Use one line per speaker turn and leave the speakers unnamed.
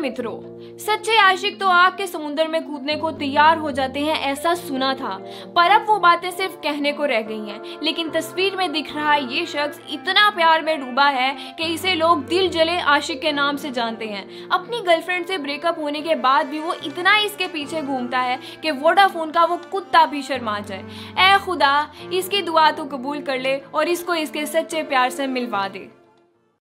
मित्रों, सच्चे आशिक तो आग के समुद्र में कूदने को तैयार हो जाते हैं ऐसा सुना था, पर अब वो बातें सिर्फ़ कहने को रह गई हैं। लेकिन तस्वीर में दिख रहा ये शख्स इतना प्यार में डूबा है कि इसे लोग दिल जले आशिक के नाम से जानते हैं। अपनी गर्लफ्रेंड से ब्रेकअप होने के बाद भी वो इतना इसके पीछे घूमता है कि वोडाफोन का वो कुत्ता भी शर्मा जाए। ए खुदा, इसकी दुआ तो कबूल कर ले और इसको इसके सच्चे प्यार से मिलवा दे।